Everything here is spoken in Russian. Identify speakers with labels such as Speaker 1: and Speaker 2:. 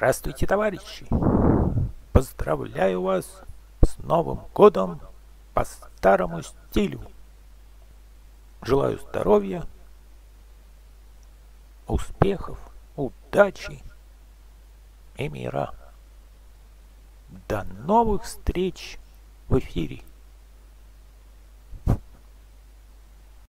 Speaker 1: Здравствуйте, товарищи! Поздравляю вас с Новым годом по старому стилю. Желаю здоровья, успехов, удачи и мира. До новых встреч в эфире.